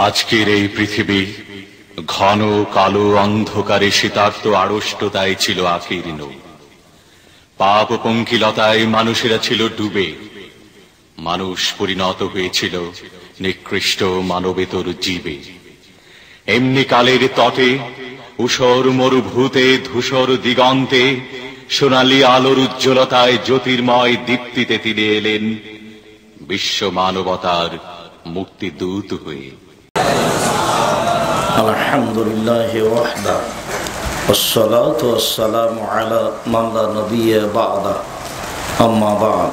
আজকের এই পৃথিবী ঘন কালো অন্ধকারে শীতার্ত আড়ষ্টতায় ছিল আকীর্ণ। পাপ পঙ্কিলতায় মানুষেরা ছিল ডুবে। মানুষ পরিণত হয়েছিল নিকৃষ্ট মানবেতর জীবে। এমনি কালের তটে, উষর মরুভূতে, ধূসর দিগন্তে, সোনালি আলোর উজ্জ্বলতায় জ্যোতির্ময় দীপ্তিতে তিনি এলেন, বিশ্ব মানবতার মুক্তিদূত হয়ে। الحمد لله وحده والصلاة والسلام على من لا نبي بعده أما بعد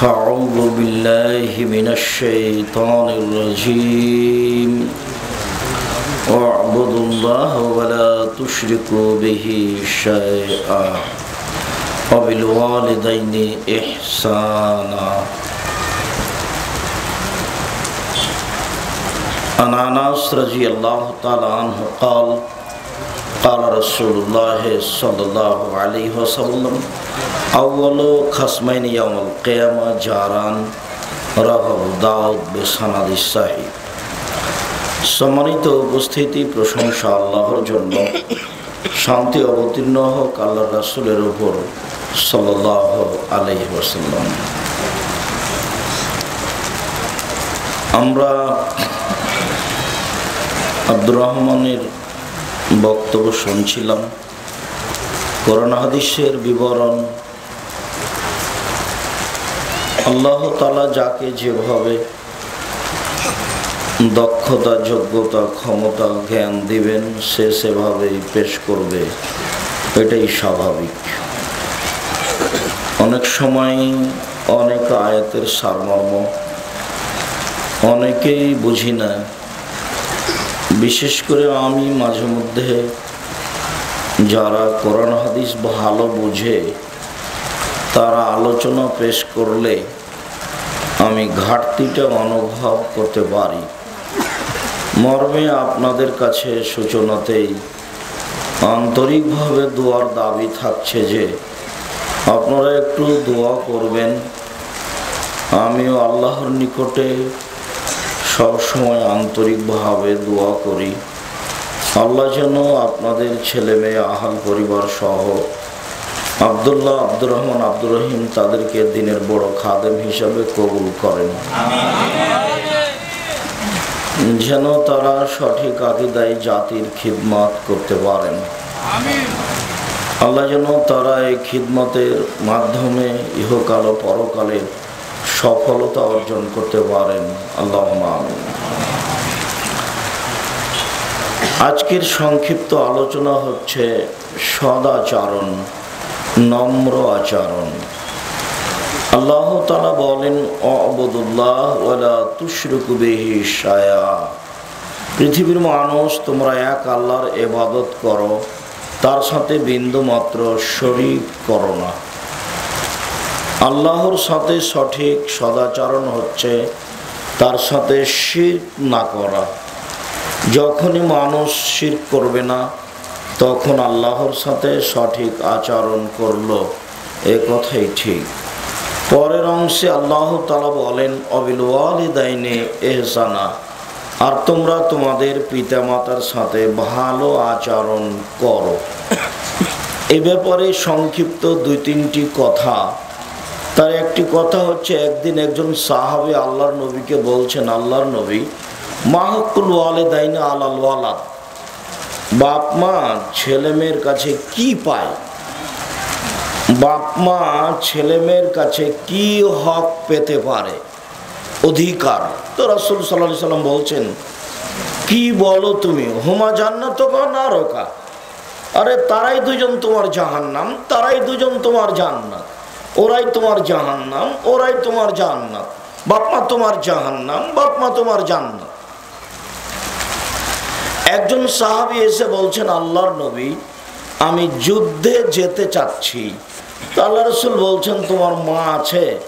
فأعوذ بالله من الشيطان الرجيم. واعبدوا الله ولا تشركوا به شيئا وبالوالدين إحسانا. عن انس رضي الله تعالى عنه قال قال رسول الله صلى الله عليه وسلم اول خصمين يوم القيامه جاران রাহু দাউদ বেসানাদি সাহি সম্মানিত উপস্থিতি প্রশংসা আল্লাহর জন্য শান্তি অবতীর্ণ হোক আল্লাহ রাসুলের উপর সাল্লাহ আলহি ওসাল্লাম আমরা আব্দুর রহমানের বক্তব্য শুনছিলাম। করোনা হাদিসের বিবরণ। আল্লাহ তালা যাকে যেভাবে দক্ষতা, যোগ্যতা, ক্ষমতা, জ্ঞান দিবেন, সে সেভাবেই পেশ করবে। এটাই স্বাভাবিক। অনেক সময় অনেক আয়াতের সারমর্ম অনেকেই বুঝি না। বিশেষ করে আমি মাঝে মধ্যে যারা কোরআন হাদিস ভালো বুঝে, তারা আলোচনা পেশ করলে আমি ঘাটতিটা অনুভব করতে পারি। মর্মে আপনাদের কাছে সূচনাতেই আন্তরিকভাবে দোয়ার দাবি থাকছে যে, আপনারা একটু দোয়া করবেন। আমিও আল্লাহর নিকটে সবসময় আন্তরিকভাবে দোয়া করি। আল্লাহ যেন আপনাদের ছেলে মেয়ে, আহাল পরিবার সহ আবদুল্লাহ আব্দুর রহমান আব্দুর রহিম তাদেরকে দিনের বড় খাদেম হিসাবে কবুল করেন। যেন তারা সঠিক আকিদায় জাতির খিদমাত করতে পারেন। আল্লাহ যেন তারা এই খিদমতের মাধ্যমে ইহকাল ও পরকালে সফলতা অর্জন করতে পারেন। আল্লাহ আজকের সংক্ষিপ্ত আলোচনা হচ্ছে সদাচরণ, নম্র আচরণ। আল্লাহ তালা বলেন অবদুল্লাহ তুশরুকুবেহি সায়া পৃথিবীর মানুষ, তোমরা এক আল্লাহর এবাদত করো, তার সাথে বিন্দু মাত্র শরিক করো না। আল্লাহর সাথে সঠিক সদাচরণ হচ্ছে, তার সাথে শির না করা। যখনই মানুষ শির করবে না, তখন আল্লাহর সাথে সঠিক আচরণ করল, এ কথাই ঠিক। পরের অংশে আল্লাহ তালা বলেন অবিলওয়ালি দাইনে এহসানা আর তোমরা তোমাদের পিতামাতার সাথে ভালো আচরণ করো। এ ব্যাপারে সংক্ষিপ্ত দুই তিনটি কথা তার একটি কথা হচ্ছে, একদিন একজন সাহাবে আল্লাহর নবীকে বলছেন, আল্লাহর নবী, মাহকুল ওয়ালে দাইনা আলাল ওয়ালাদ, বাপ মা ছেলে মেয়ের কাছে কি পায়? বাপ মা ছেলে মেয়ের কাছে কি হক পেতে পারে? অধিকার। তো রাসুল সাল্লাহ সাল্লাম বলছেন, কি বলো তুমি? হোমা জান্নাত না রোকা আরে, তারাই দুজন তোমার জাহান্নাম, তারাই দুজন তোমার জান্নাত। ওরাই তোমার জাহান্নাম, ওরাই তোমার জান্নাত বাপমা তোমার জাহান্নাম, বাপমা তোমার জান্নাত। একজন সাহাবি এসে বলছেন, আল্লাহর নবী, আমি যুদ্ধে যেতে চাচ্ছি। আল্লাহ রসুল বলছেন, তোমার মা আছে?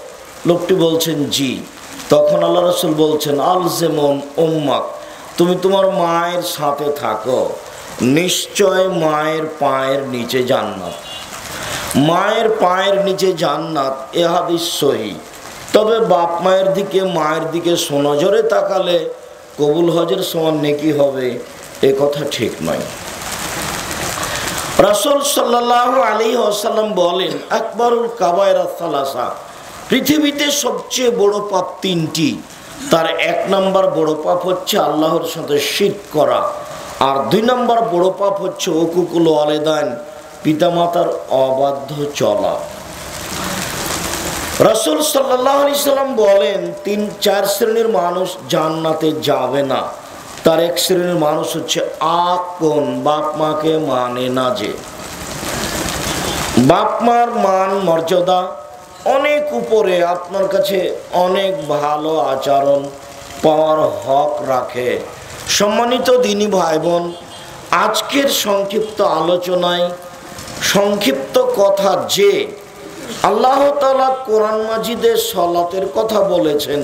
লোকটি বলছেন, জি। তখন আল্লাহ রসুল বলছেন আল যেমন উম্মাক, তুমি তোমার মায়ের সাথে থাকো। নিশ্চয় মায়ের পায়ের নিচে জান্নাত। মায়ের পায়ের নিচে জান্নাত এ হাদিস সহি তবে বাপ মায়ের দিকে মায়ের দিকে সোনজরে তাকালে কবুল হজের সমান নেকি হবে, এ কথা ঠিক নয়। রাসুল সাল্লাহ আলী আসাল্লাম বলেন, আকবরুল কাবায়রা সালাসা। পৃথিবীতে সবচেয়ে বড় পাপ তিনটি। তার এক নম্বর বড় পাপ হচ্ছে আল্লাহর সাথে শীত করা। আর দুই নম্বর বড় পাপ হচ্ছে অকুকুল আলেদান পিতামাতার অবাধ্য চলা। রসুল সাল্লাহ আলি সাল্লাম বলেন, তিন, চার শ্রেণির মানুষ জান্নাতে যাবে না। তার এক শ্রেণির মানুষ হচ্ছে আপন বাপ মাকে মানে না যে। বাপ মার মান, মর্যাদা অনেক উপরে, আপনার কাছে অনেক ভালো আচরণ পাওয়ার হক রাখে। সম্মানিত দিনী ভাই বোন, আজকের সংক্ষিপ্ত আলোচনায় সংক্ষিপ্ত কথা যে আল্লাহ তালা কোরআন মাজিদের সলাতের কথা বলেছেন,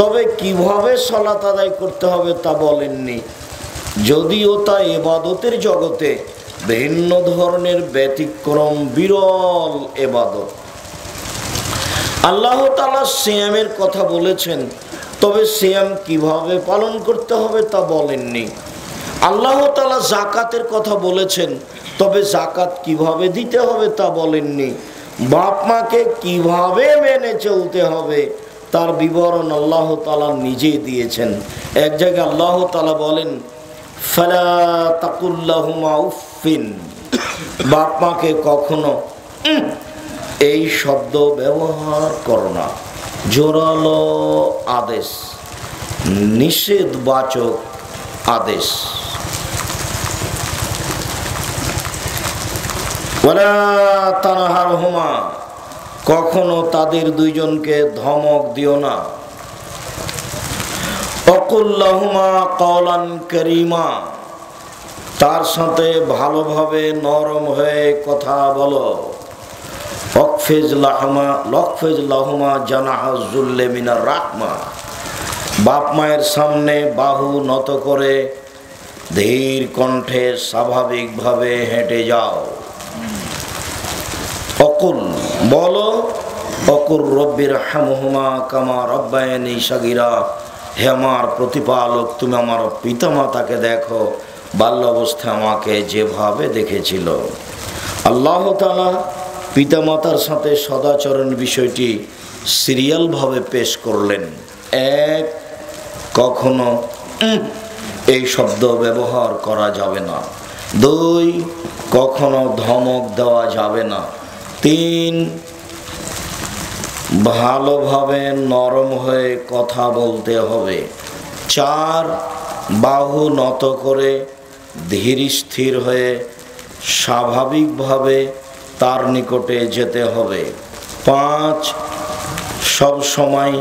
তবে কীভাবে সলাত আদায় করতে হবে তা বলেননি। যদিও তা এবাদতের জগতে ভিন্ন ধরনের ব্যতিক্রম, বিরল এবাদত আল্লাহ তালা শ্যামের কথা বলেছেন, তবে শ্যাম কীভাবে পালন করতে হবে তা বলেননি। আল্লাহ তালা জাকাতের কথা বলেছেন তবে জাকাত কীভাবে দিতে হবে তা বলেননি। বাপ মাকে কীভাবে মেনে চলতে হবে তার বিবরণ আল্লাহ তালা নিজেই দিয়েছেন। এক জায়গায় আল্লাহ তালা বলেন, ফালা তাকুল্লাহুমা উফিন বাপ মাকে কখনো এই শব্দ ব্যবহার করো না। জোরালো আদেশ, নিষেধবাচক আদেশ। ওরা তানাহার হুমা কখনো তাদের দুইজনকে ধমক দিও না। অকুল্লাহুমা কলান করিমা, তার সাথে ভালোভাবে নরম হয়ে কথা বলো। অকফেজ লাহমা লকফেজ লাহমা জানাহাজুল্লে মিনার রাহমা। বাপ মায়ের সামনে বাহু নত করে ধীর কণ্ঠে স্বাভাবিকভাবে হেঁটে যাও। অকুল, বলো অকুর রব্বির হামহুমা কামা রব্বায়নি সাগিরা। হে আমার প্রতিপালক, তুমি আমার পিতামাতাকে দেখো, বাল্য অবস্থায় আমাকে যেভাবে দেখেছিল। আল্লাহ তালা পিতামাতার সাথে সদাচরণ বিষয়টি সিরিয়ালভাবে পেশ করলেন। এক, কখনো এই শব্দ ব্যবহার করা যাবে না। দুই, কখনো ধমক দেওয়া যাবে না। তিন ভালোভাবে নরম হয়ে কথা বলতে হবে। চার, বাহু নত করে ধীর স্থির হয়ে স্বাভাবিকভাবে তার নিকটে যেতে হবে। পাঁচ, সব সময়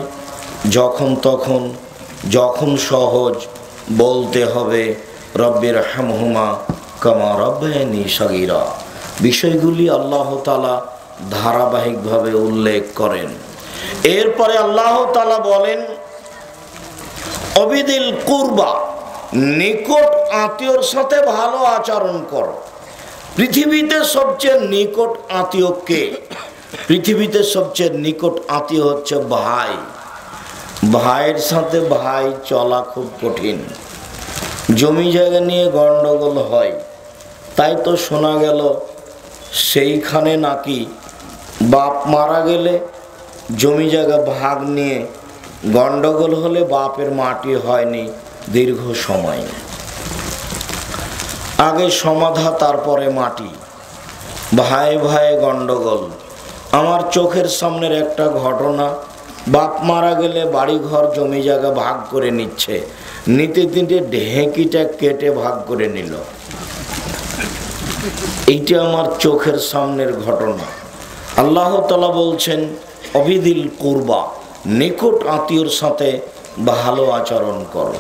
যখন তখন, যখন সহজ বলতে হবে রব্বির হামহুমা কামা রব্বায়নি সাগিরা। বিষয়গুলি আল্লাহ তালা ধারাবাহিকভাবে উল্লেখ করেন। এরপরে আল্লাহ তালা বলেন, অবিদিল কুরবা, নিকট আত্মীয়র সাথে ভালো আচরণ করো। পৃথিবীতে সবচেয়ে নিকট আত্মীয় কে? পৃথিবীতে সবচেয়ে নিকট আত্মীয় হচ্ছে ভাই। ভাইয়ের সাথে ভাই চলা খুব কঠিন। জমি জায়গা নিয়ে গন্ডগোল হয়। তাই তো শোনা গেল সেইখানে নাকি বাপ মারা গেলে জমি জায়গা ভাগ নিয়ে গন্ডগোল হলে বাপের মাটি হয়নি দীর্ঘ সময়। আগে সমাধা, তারপরে মাটি। ভাই ভাই গন্ডগোল। আমার চোখের সামনের একটা ঘটনা, বাপ মারা গেলে বাড়ি ঘর জমি জায়গা ভাগ করে নিচ্ছে। নিতে নিতে ঢেঁকিটা কেটে ভাগ করে নিল। এইটা আমার চোখের সামনের ঘটনা। আল্লাহ তালা বলছেন অবিদিল কুরবা, নিকট আত্মীয়র সাথে ভালো আচরণ করো।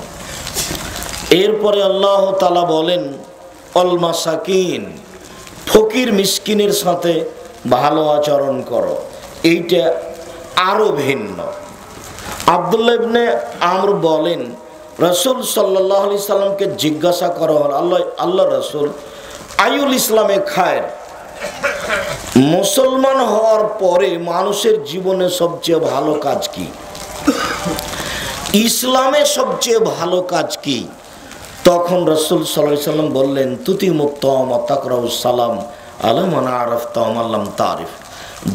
এরপরে আল্লাহ তালা বলেন অলমা সাকিন ফকির মিসকিনের সাথে ভালো আচরণ করো। এইটা আরও ভিন্ন। আবদুল্লাহ ইবনে আমর বলেন, রসুল সাল্লাহ আলি সাল্লামকে জিজ্ঞাসা করা হল, আল্লাহ আল্লাহ রসুল আইউল ইসলামে খায় মুসলমান হওয়ার পরে মানুষের জীবনে সবচেয়ে ভালো কাজ কি? ইসলামে সবচেয়ে ভালো কাজ কি? তখন রসুল সাল্লাহ সাল্লাম বললেন, তুতি মুক্ত তাকরাউ সালাম আলমান আরফ তামাল্লাম তারিফ।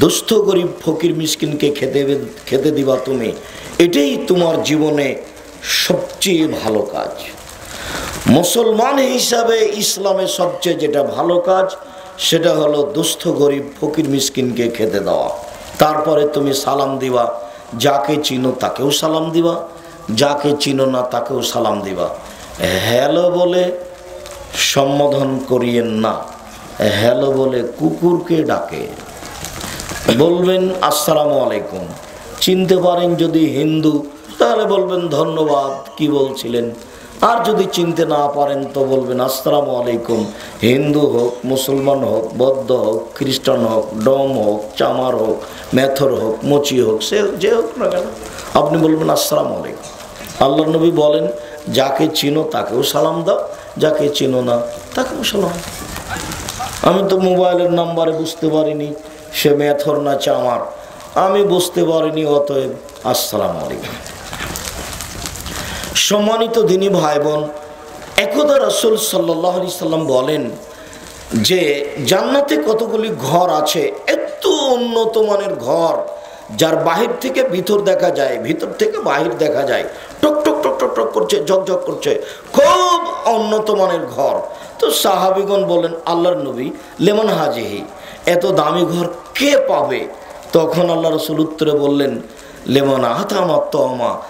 দুস্থ গরিব ফকির মিসকিনকে খেতে খেতে দিবা তুমি। এটাই তোমার জীবনে সবচেয়ে ভালো কাজ। মুসলমান হিসাবে ইসলামে সবচেয়ে যেটা ভালো কাজ, সেটা হলো দুস্থ গরিব ফকির মিসকিনকে খেতে দেওয়া। তারপরে তুমি সালাম দিবা, যাকে চিনো তাকেও সালাম দিবা, যাকে চিনো না তাকেও সালাম দিবা। হ্যালো বলে সম্বোধন করিয়েন না। হ্যালো বলে কুকুরকে ডাকে। বলবেন, আসসালামু আলাইকুম। চিনতে পারেন যদি হিন্দু, তাহলে বলবেন, ধন্যবাদ। কি বলছিলেন? আর যদি চিনতে না পারেন তো বলবেন, আসসালাম আলাইকুম। হিন্দু হোক, মুসলমান হোক, বৌদ্ধ হোক, খ্রিস্টান হোক, ডম হোক, চামার হোক, মেথর হোক, মুচি হোক, সে যে হোক না কেন, আপনি বলবেন, আসসালামু আলাইকুম। আল্লাহ নবী বলেন, যাকে চিনো তাকেও সালাম দাও, যাকে চিনো না তাকেও সালাম আমি তো মোবাইলের নাম্বারে বুঝতে পারিনি, সে মেথর না চামার। আমি বুঝতে পারিনি, অতএব, আসসালাম আলাইকুম। সম্মানিত দিনী ভাই বোন একদা রসুল সাল্লাহ আলি সাল্লাম বলেন যে, জান্নাতে কতগুলি ঘর আছে, এত উন্নত মানের ঘর, যার বাহির থেকে ভিতর দেখা যায়, ভিতর থেকে বাহির দেখা যায়, টক টক টক টক টক করছে ঝকঝক করছে, খুব উন্নত মানের ঘর। তো সাহাবিগণ বলেন, আল্লাহর নবী, লেমন হাজিহি, এত দামি ঘর কে পাবে? তখন আল্লাহ রসুল উত্তরে বললেন, লেমন আহতামা তমা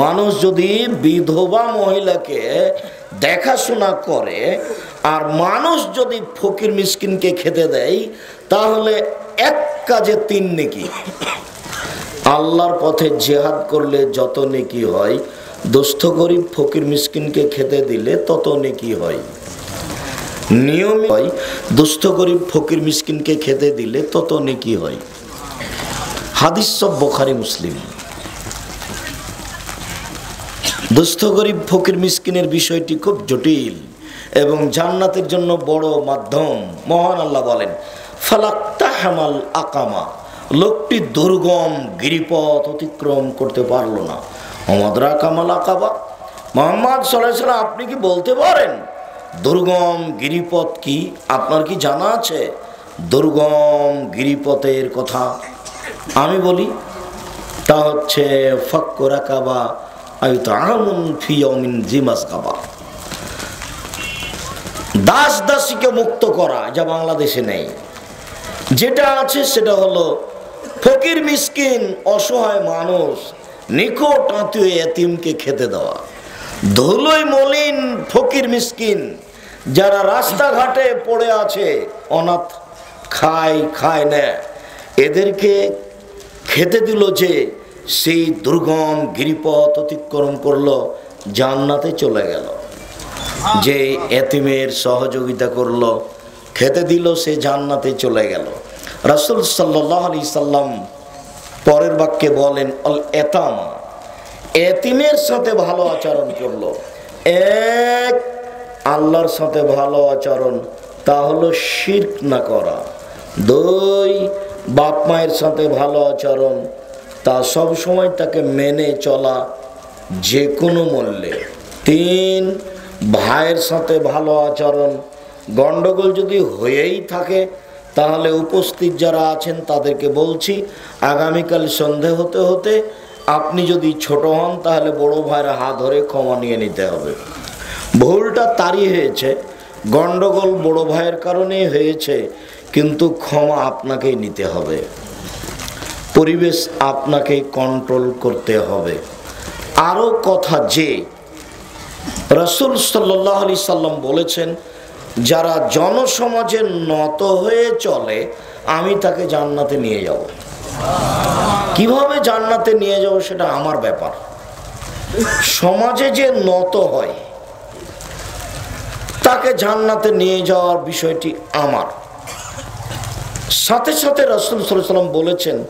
মানুষ যদি বিধবা মহিলাকে দেখাশোনা করে, আর মানুষ যদি ফকির মিসকিনকে খেতে দেয়, তাহলে এক কাজে তিন নেকি। আল্লাহর পথে জেহাদ করলে যত নেকি হয়, দুস্থ গরিব ফকির মিসকিনকে খেতে দিলে তত নেকি হয়। নিয়মিত হয়, দুস্থ গরিব ফকির মিসকিনকে খেতে দিলে তত নেকি হয়। হাদিস সব বোখারি মুসলিম। দুস্থ গরিব ফকির মিসকিনের বিষয়টি খুব জটিল এবং জান্নাতের জন্য বড় মাধ্যম, মহান আল্লাহ বলেন ফালাক্তা হামাল আকামা। লোকটি দুর্গম গিরিপথ অতিক্রম করতে পারল না। অমদরা কামাল আকাবা। মোহাম্মদ সাল্লাহ আপনি কি বলতে পারেন? দুর্গম গিরিপথ কি আপনার কি জানা আছে? দুর্গম গিরিপথের কথা আমি বলি, তা হচ্ছে ফক্করা ফিয়মিন দাস দাসীকে মুক্ত করা যা বাংলাদেশে নেই। যেটা আছে সেটা হলো ফকির, মিসকিন, অসহায় মানুষ, নিকট আত্মীয় এতিমকে খেতে দেওয়া। ধুলোই মলিন ফকির, মিসকিন যারা রাস্তাঘাটে পড়ে আছে, অনাথ খায় খায় না। এদেরকে খেতে দিল যে সেই দুর্গম গিরিপথ অতিক্রম করল, জান্নাতে চলে গেল। যে এতিমের সহযোগিতা করল, খেতে দিল, সে জান্নাতে চলে গেল। রাসুল সাল্লাহ আলি সাল্লাম পরের বাক্যে বলেন অল এতামা। এতিমের সাথে ভালো আচরণ করল। এক, আল্লাহর সাথে ভালো আচরণ, তা হলো শির্ক না করা। দুই, বাপ মায়ের সাথে ভালো আচরণ তা সব সময় তাকে মেনে চলা যে কোনো মূল্যে। তিন, ভাইয়ের সাথে ভালো আচরণ। গণ্ডগোল যদি হয়েই থাকে, তাহলে উপস্থিত যারা আছেন তাদেরকে বলছি, আগামীকাল সন্ধে হতে হতে আপনি যদি ছোট হন, তাহলে বড় ভাইয়ের হাত ধরে ক্ষমা নিয়ে নিতে হবে। ভুলটা তারই হয়েছে। গণ্ডগোল বড় ভাইয়ের কারণেই হয়েছে, কিন্তু ক্ষমা আপনাকেই নিতে হবে। পরিবেশ আপনাকে কন্ট্রোল করতে হবে। আরও কথা যে, রসুল সাল্লাহ আলি সাল্লাম বলেছেন, যারা জনসমাজে নত হয়ে চলে, আমি তাকে জান্নাতে নিয়ে যাব। কীভাবে জান্নাতে নিয়ে যাব সেটা আমার ব্যাপার। সমাজে যে নত হয়, তাকে জান্নাতে নিয়ে যাওয়ার বিষয়টি আমার। সাথে সাথে রসুল সাল্লাম বলেছেন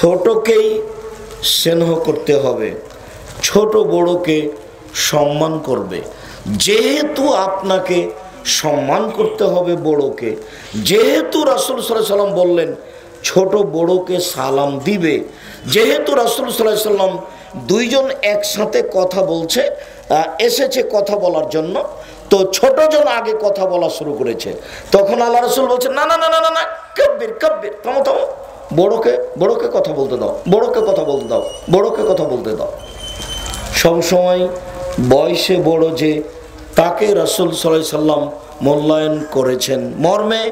ছোটকেই স্নেহ করতে হবে, ছোট বড়কে সম্মান করবে। যেহেতু আপনাকে সম্মান করতে হবে বড়কে, যেহেতু রাসুল সাল্লাহ সাল্লাম বললেন, ছোট বড়কে সালাম দিবে, যেহেতু রাসুল সাল্লাহ সাল্লাম দুইজন একসাথে কথা বলছে এসেছে কথা বলার জন্য, তো ছোটজন আগে কথা বলা শুরু করেছে। তখন আল্লাহ রসুল বলছে না না না না না না, কব্বির কব্বির, থামো থামো। বড়কে বড়কে কথা বলতে দাও, বড়কে কথা বলতে দাও, বড়কে কথা বলতে দাও। সবসময় বয়সে বড় যে তাকে রসুল সাল্লাহ সাল্লাম মূল্যায়ন করেছেন। মর্মে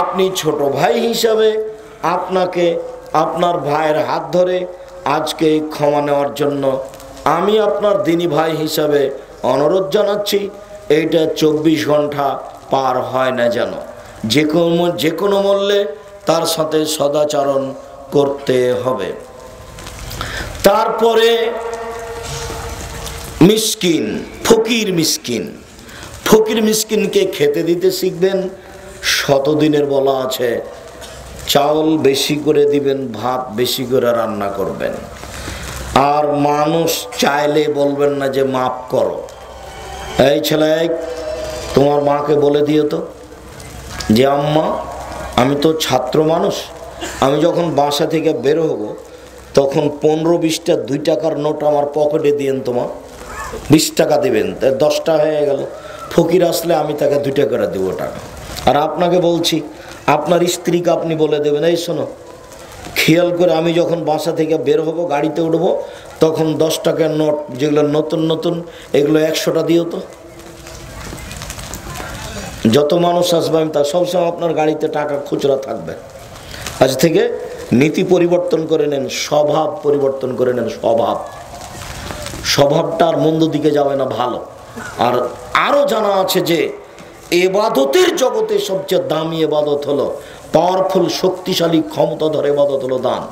আপনি ছোট ভাই হিসাবে আপনাকে আপনার ভাইয়ের হাত ধরে আজকে ক্ষমা নেওয়ার জন্য আমি আপনার দিনী ভাই হিসাবে অনুরোধ জানাচ্ছি, এইটা চব্বিশ ঘণ্টা পার হয় না যেন। যে কোনো যে কোনো মূল্যে তার সাথে সদাচরণ করতে হবে। তারপরে মিসকিন, ফকির মিসকিন। ফকির মিসকিনকে খেতে দিতে শিখবেন, শতদিনের বলা আছে, চাউল বেশি করে দিবেন, ভাত বেশি করে রান্না করবেন। আর মানুষ চাইলে বলবেন না যে মাপ করো। এই ছেলে, তোমার মাকে বলে দিও তো, যে, আম্মা আমি তো ছাত্র মানুষ। আমি যখন বাসা থেকে বের হব, তখন পনেরো বিশটা দুই টাকার নোট আমার পকেটে দিয়েন তোমার বিশ টাকা দেবেন দশটা হয়ে গেল। ফকির আসলে আমি তাকে দুই টাকা করে দেবো টাকা। আর আপনাকে বলছি, আপনার স্ত্রীকে আপনি বলে দেবেন, এই শোনো, খেয়াল করে আমি যখন বাসা থেকে বের হব, গাড়িতে উঠবো, তখন দশ টাকার নোট, যেগুলো নতুন নতুন, এগুলো একশোটা দিও তো। যত মানুষ আসবে, আমি তা সবসময় আপনার গাড়িতে টাকা খুচরা থাকবে। আজ থেকে নীতি পরিবর্তন করে নেন, স্বভাব পরিবর্তন করে নেন, স্বভাব। স্বভাবটা আর মন্দ দিকে যাবে না, ভালো। আর আরও জানা আছে যে, এবাদতের জগতে সবচেয়ে দামি এবাদত হলো পাওয়ারফুল শক্তিশালী, ক্ষমতাধর এবাদত হলো দান।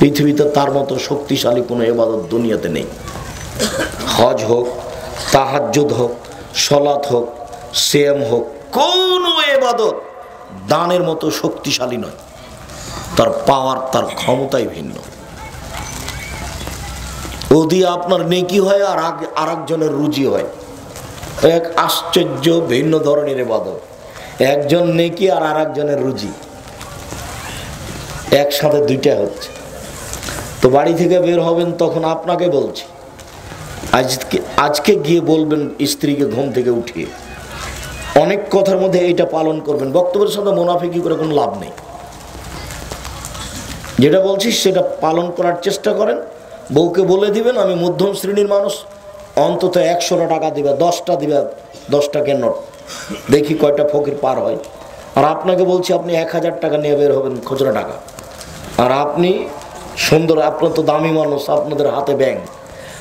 পৃথিবীতে তার মতো শক্তিশালী কোনো এবাদত দুনিয়াতে নেই। হজ হোক, তাহাজ্জুদ হোক, সলাৎ হোক সেম হোক, কোনো এবাদত দানের মতো শক্তিশালী নয়। তার পাওয়ার, তার ক্ষমতাই ভিন্ন। ও দিয়ে আপনার নেকি হয় আর আর একজনের রুজি হয়। এক আশ্চর্য ভিন্ন ধরনের এবাদত। একজন নেকি আর আর একজনের রুজি। একসাথে দুইটা হচ্ছে। তো বাড়ি থেকে বের হবেন তখন আপনাকে বলছি। আজকে আজকে গিয়ে বলবেন স্ত্রীকে ঘুম থেকে উঠিয়ে। অনেক কথার মধ্যে এইটা পালন করবেন। বক্তব্যের সাথে মোনাফিকি করে কোনো লাভ নেই। যেটা বলছি, সেটা পালন করার চেষ্টা করেন। বউকে বলে দিবেন, আমি মধ্যম শ্রেণির মানুষ, অন্তত একশোটা টাকা দিবে, দশটা দিবে দশ টাকার নোট দেখি কয়টা ফকির পার হয়। আর আপনাকে বলছি, আপনি এক হাজার টাকা নিয়ে বের হবেন খুচরা টাকা। আর আপনি সুন্দর আপনার তো দামি মানুষ, আপনাদের হাতে ব্যাংক।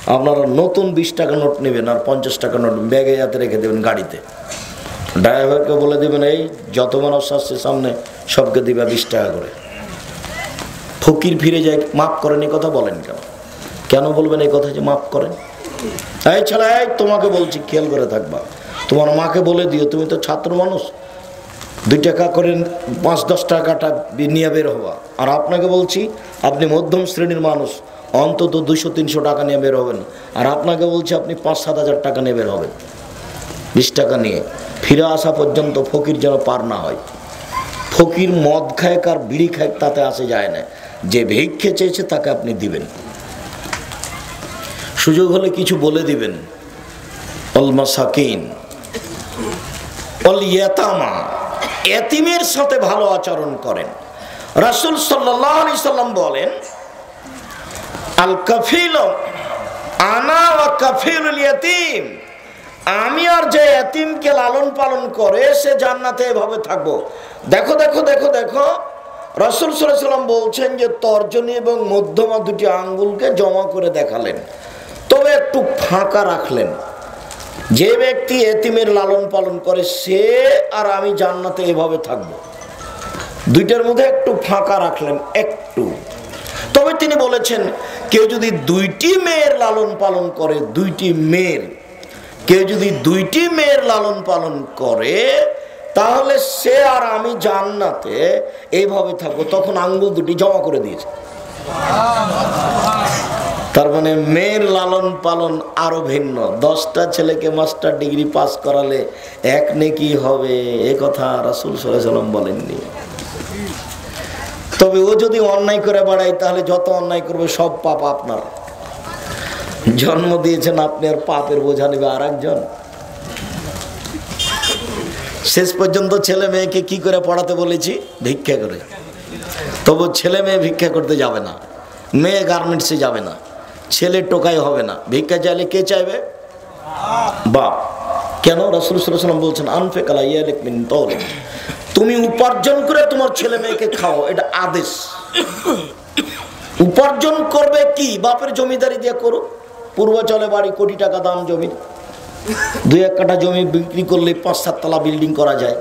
আপনারা নতুন বিশ টাকা নোট নেবেন আর পঞ্চাশ টাকা নোট ব্যাগে হাতে রেখে দেবেন গাড়িতে। ড্রাইভারকে বলে দিবেন, এই যত মানুষ আসছে সামনে, সবকে দিবে বিশ টাকা করে। ফকির ফিরে যায়, মাফ করেন এই কথা বলেন কেন? কেন বলবেন এই কথা যে মাফ করেন? এই ছেলে তোমাকে বলছি, খেয়াল করে থাকবা। তোমার মাকে বলে দিও, তুমি তো ছাত্র মানুষ। দুই টাকা করে, পাঁচ, দশ টাকাটা নিয়ে বের হওয়া আর আপনাকে বলছি, আপনি মধ্যম শ্রেণির মানুষ, অন্তত দুশো তিনশো টাকা নিয়ে বের হবেন। আর আপনাকে বলছি, আপনি পাঁচ, সাত হাজার টাকা নিয়ে বের হবেন। বিশ টাকা নিয়ে। ফিরে আসা পর্যন্ত ফকির যেন পার না হয়। ফকির মদ খায় আর বিড়ি খায়, তাতে আসে যায় না। যে ভিক্ষে চেয়েছে, তাকে আপনি দিবেন। সুযোগ হলে কিছু বলে দিবেন। অলমা সাকিন অল ইয়াতামা, এতিমের সাথে ভালো আচরণ করেন। রাসুল সাল্লি সাল্লাম বলেন, আল কাফিল আনা ওয়া কাফিল ইয়াতিম। আমি আর যে এতিমকে লালন পালন করে সে জান্নাতে এভাবে থাকব। দেখো দেখো দেখো দেখো, রসুল সাল্লাম বলছেন যে তর্জনী এবং মধ্যমা দুটি আঙ্গুলকে জমা করে দেখালেন। তবে একটু ফাঁকা রাখলেন। যে ব্যক্তি এতিমের লালন পালন করে, সে আর আমি জান্নাতে এভাবে থাকব। দুইটার মধ্যে একটু ফাঁকা রাখলেন, একটু। তবে তিনি বলেছেন, কেউ যদি দুইটি মেয়ের লালন পালন করে, দুইটি মেয়ের কেউ যদি দুইটি মেয়ের লালন পালন করে, তাহলে সে আর আমি জান্নাতে এইভাবে থাকব। তখন আঙ্গুল দুটি জমা করে দিয়েছে। তার মানে মেয়ের লালন পালন আরও ভিন্ন। দশটা ছেলেকে মাস্টার ডিগ্রি পাস করালে এক নেকি হবে, এ কথা রাসুল সাল্লাম বলেননি। তবে ও যদি অন্যায় করে বাড়ায়, তাহলে যত অন্যায় করবে সব পাপ আপনার। জন্ম দিয়েছেন, আপনি আর পাপের বোঝা নেবে আর একজন শেষ পর্যন্ত ছেলে মেয়েকে কি করে পড়াতে বলেছি? ভিক্ষা করে। তবু ছেলে মেয়ে ভিক্ষা করতে যাবে না। মেয়ে গার্মেন্টসে যাবে না। ছেলে টোকাই হবে না। ভিক্ষা চাইলে কে চাইবে? বাপ। কেন? রসুল সাল্লাম বলছেন আনফে কালা ইয়ালিক মিন তুমি উপার্জন করে তোমার ছেলে মেয়েকে খাও, এটা আদেশ। উপার্জন করবে কি? বাপের জমিদারি দিয়ে করো পূর্বাচলে বাড়ি কোটি টাকা দাম জমি। দুই এক কাঠা জমি বিক্রি করলে পাঁচ সাততলা বিল্ডিং করা যায়।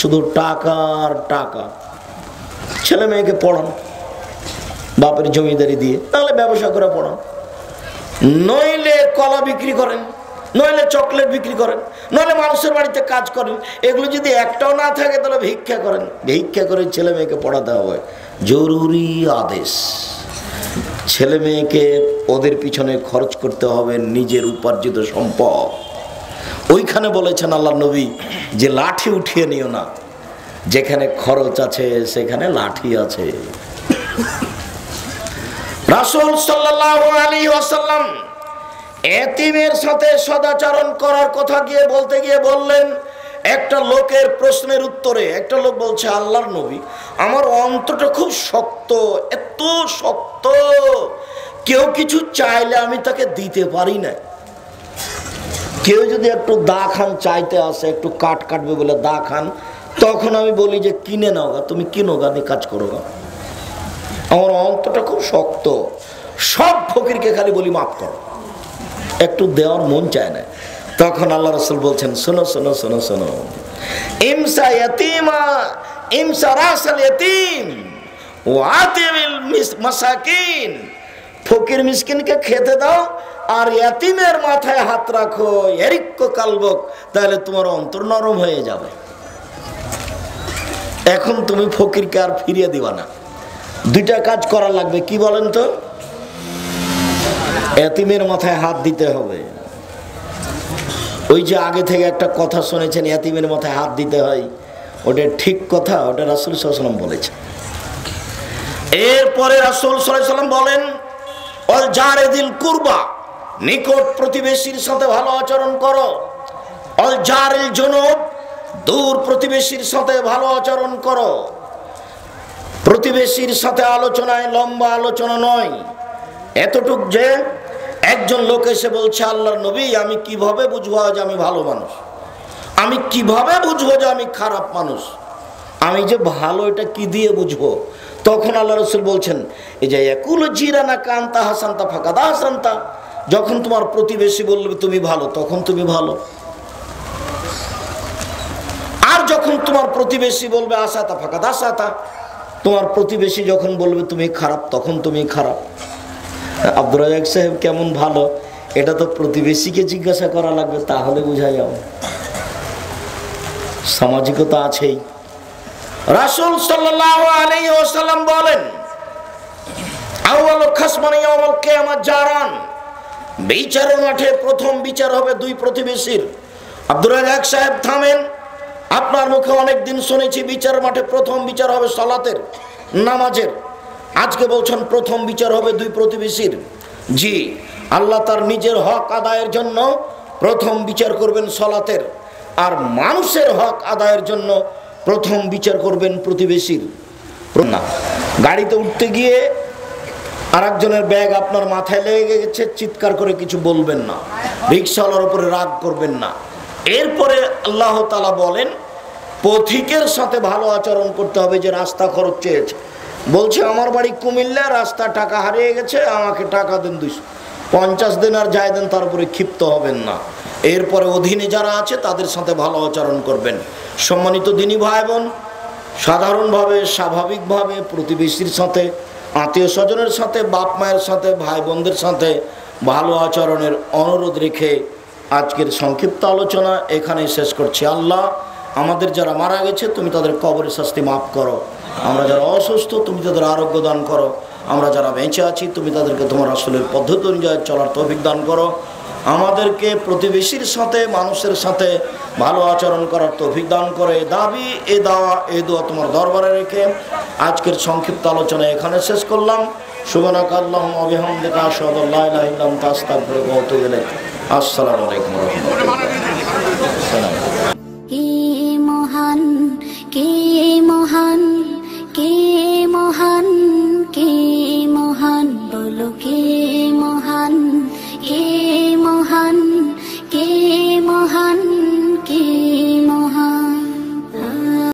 শুধু টাকা আর টাকা। ছেলে মেয়েকে পড়ান, বাপের জমিদারি দিয়ে, তাহলে ব্যবসা করে পড়ান। নইলে কলা বিক্রি করেন, নইলে চকলেট বিক্রি করেন, নইলে মানুষের বাড়িতে কাজ করেন। এগুলো যদি একটাও না থাকে, তাহলে ভিক্ষা করেন। ভিক্ষা করে ছেলে মেয়েকে পড়াতে হবে। জরুরি আদেশ। ছেলে মেয়েকে ওদের পিছনে খরচ করতে হবে নিজের উপার্জিত সম্পদ। ওইখানে বলেছেন আল্লাহ নবী যে লাঠি উঠিয়ে নিও না, যেখানে খরচ আছে সেখানে লাঠি আছে। এতিমের সাথে সদাচরণ করার কথা গিয়ে বলতে গিয়ে বললেন একটা লোকের প্রশ্নের উত্তরে একটা লোক বলছে, আল্লাহর নবী, আমার অন্তরটা খুব শক্ত, এত শক্ত। কেউ কিছু চাইলে আমি তাকে দিতে পারি না। কেউ যদি একটু দা খান চাইতে আসে, একটু কাট কাটবে বলে দা খান, তখন আমি বলি যে, কিনে নাও গা, তুমি কিনো গা কাজ করো গা। আমার অন্তরটা খুব শক্ত। সব ফকিরকে খালি বলি, মাফ করো। একটু দেওয়ার মন চায় না। তখন আল্লাহ রসুল বলছেন, শোনো শোনো শোনো শোনো। ইমসা ইয়াতিমা, ইমসা রাসাল ইয়াতিম ও আতিমিল মাসাকিন। ফকির মিসকিনকে খেতে দাও আর ইয়াতিমের মাথায় হাত রাখো এরিক্য কালবক, তাহলে তোমার অন্তর নরম হয়ে যাবে। এখন তুমি ফকিরকে আর ফিরিয়ে দিবা না। দুইটা কাজ করা লাগবে, কি বলেন তো? এতিমের মাথায় হাত দিতে হবে। ওই যে আগে থেকে একটা কথা শুনেছেন এতিমের মাথায় হাত দিতে হয়। ওটা ঠিক কথা, ওটা রাসুল সাল্লাম বলেছে এরপরে রাসুল সাল্লাম বলেন অল জারে কুরবা নিকট প্রতিবেশীর সাথে ভালো আচরণ করো। অল জারেল জনব দূর প্রতিবেশীর সাথে ভালো আচরণ করো। প্রতিবেশীর সাথে আলোচনায় লম্বা আলোচনা নয়। এতটুক যে একজন লোক এসে বলছে, আল্লাহর নবী, আমি কীভাবে বুঝব যে আমি ভালো মানুষ? আমি কীভাবে বুঝব যে আমি খারাপ মানুষ? আমি যে ভালো, এটা কি দিয়ে বুঝব? তখন আল্লাহ রসুল বলছেন, এই যে একুল জিরানা কান্তা হাসান্তা ফাঁকাদা হাসান্তা, যখন তোমার প্রতিবেশী বলবে, তুমি ভালো, তখন তুমি ভালো। আর যখন তোমার প্রতিবেশী বলবে, আসাতা ফাঁকাদা আসাতা, তোমার প্রতিবেশী যখন বলবে, তুমি খারাপ, তখন তুমি খারাপ। আব্দুর রাজাক সাহেব কেমন ভালো? এটা তো প্রতিবেশীকে জিজ্ঞাসা করা লাগবে, তাহলে বোঝা যাবে সামাজিকতা আছেই। রাসুল সাল্লাম বলেন মাঠে প্রথম বিচার হবে দুই প্রতিবেশীর। আব্দুর সাহেব থামেন। আপনার মুখে অনেক দিন শুনেছি বিচার মাঠে প্রথম বিচার হবে সলাতের, নামাজের। আজকে বলছেন, প্রথম বিচার হবে দুই প্রতিবেশীর। জি, আল্লাহ তার নিজের হক আদায়ের জন্য প্রথম বিচার করবেন সলাতের। আর মানুষের হক আদায়ের জন্য প্রথম বিচার করবেন প্রতিবেশীর। না, গাড়িতে উঠতে গিয়ে আর একজনের ব্যাগ আপনার মাথায় লেগে গেছে, চিৎকার করে কিছু বলবেন না। রিক্সাওয়ালার উপরে রাগ করবেন না। এরপরে আল্লাহ তালা বলেন, পথিকের সাথে ভালো আচরণ করতে হবে যে রাস্তা খরচ চেয়েছে। বলছে, আমার বাড়ি কুমিল্লা, রাস্তা টাকা হারিয়ে গেছে, আমাকে টাকা দেন দুইশো। পঞ্চাশ দিন আর যাই দেন, তারপরে ক্ষিপ্ত হবেন না। এরপরে অধীনে যারা আছে, তাদের সাথে ভালো আচরণ করবেন। সম্মানিত দিনী ভাই বোন সাধারণভাবে, স্বাভাবিকভাবে প্রতিবেশীর সাথে আত্মীয় স্বজনের সাথে, বাপ মায়ের সাথে ভাই বোনদের সাথে ভালো আচরণের অনুরোধ রেখে আজকের সংক্ষিপ্ত আলোচনা এখানেই শেষ করছি। আল্লাহ আমাদের যারা মারা গেছে, তুমি তাদের কবরের শাস্তি মাফ করো। আমরা যারা অসুস্থ, তুমি তাদের আরোগ্য দান করো। আমরা যারা বেঁচে আছি, তুমি তাদেরকে তোমার আসলের পদ্ধতি অনুযায়ী চলার তৌফিক দান করো। আমাদেরকে প্রতিবেশীর সাথে, মানুষের সাথে ভালো আচরণ করার তৌফিক দান করে। দাবি, এ দাওয়া, এ দোয়া তোমার দরবারে রেখে আজকের সংক্ষিপ্ত আলোচনা এখানে শেষ করলাম। সুবনাক আল্লাহ আস্তাগফিরুকা ওয়া আতুবু ইলাইক। আসসালামু আলাইকুম মহান কে মহান কে মহান কে মহান বলো কে